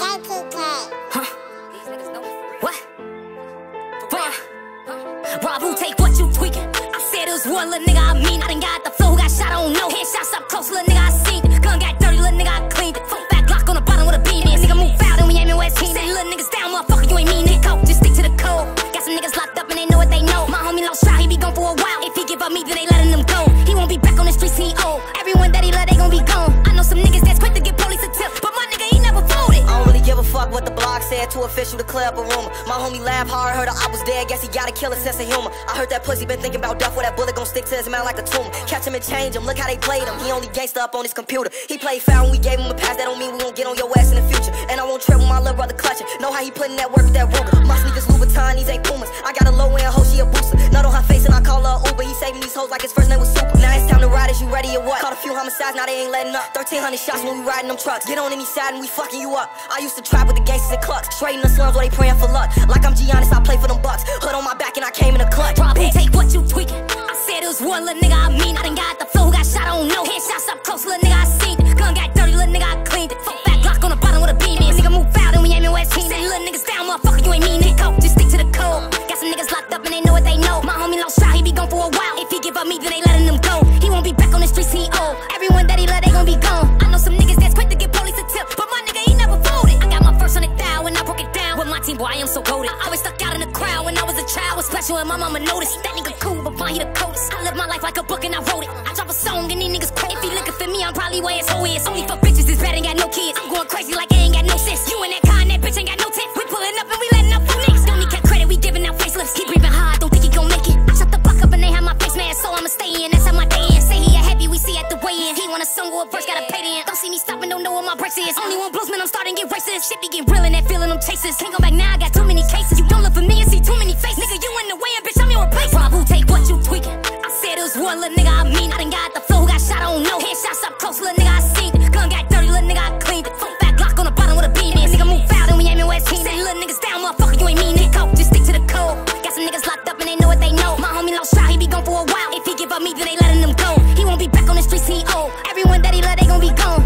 Huh? What? Rob, Rob, who take what you tweaking? I said it was one little nigga I mean. I done got the flow, who got shot, I don't know. Headshots up close, little nigga I seen. Gun got dirty, little nigga I cleaned. Full back Glock on the bottom with a beam. Nigga move foul, then we aiming West Team. Say little niggas down, motherfucker, you ain't mean it. Go, just stick to the code. Got some niggas locked up and they know what they know. My homie lost shot, he be gone for a while. If he give up me, then they letting him go. He won't be back on the streets, he old. Too official to clear up a rumor. My homie laughed hard, heard I was dead, guess he got a killer sense of humor. I heard that pussy been thinking about death, where that bullet gon' stick to his mouth like a tumor. Catch him and change him, look how they played him. He only gangsta up on his computer. He played foul when we gave him a pass, that don't mean we gon' get on your ass in the future. And I won't trip with my little brother clutching. Know how he putting that work with that Ruger. My sneakers Louboutin, these ain't Pumas. I got a low end letting up. 1300 shots when we riding them trucks. Get on any side and we fucking you up. I used to trap with the gangsters and clucks. Straight in the slums where they praying for luck. Like I'm Giannis, I play for them bucks. Hood on my back and I came in a clutch. Who take what you tweaking? I said it was one little nigga I mean. I done got the flow, who got shot, I don't know. Headshots up close, little nigga I seen it. Gun got dirty, little nigga I cleaned it. Boy, I am so goaded. I was stuck out in the crowd when I was a child, was special and my mama noticed. That nigga cool, but why he the coldest? I live my life like a book and I wrote it. I drop a song and these niggas quote. If he looking for me, I'm probably where his hoe is. Only for bitches, this bad ain't got no kids. I'm going crazy like I ain't got no sense. You and that and that bitch ain't got no tip. We pulling up and we letting up for niggas. Don't need credit, we giving out facelifts. Keep breathing hard, don't think he gon' make it. I shut the block up and they have my face man, so I'ma stay in. That's how my day in. Say he a heavy, we see at the weigh in. He want a song or a verse, gotta pay in. I break this. Only one bluesman, I'm starting get racist. Shit be getting real and that feeling I'm chasing. Can't go back now, I got too many cases. You don't look familiar, see too many faces. Nigga, you in the way, and bitch, I'm your replacement. Rob, who take what you tweaking? I said it was one little nigga, I mean, I done got the flow, who got shot, I don't know. Headshots up close, little nigga, I seen it. Gun got dirty, little nigga, I cleaned it. Back, lock on the bottom with a beam. If nigga move out, and we aiming where it's team. Setting little niggas down, motherfucker, you ain't mean it. Go, just stick to the code. Got some niggas locked up and they know what they know. My homie lost shot, he be gone for a while. If he give up me, then they letting them go. He won't be back on the streets, he old. Everyone that he let, they gon' be gone.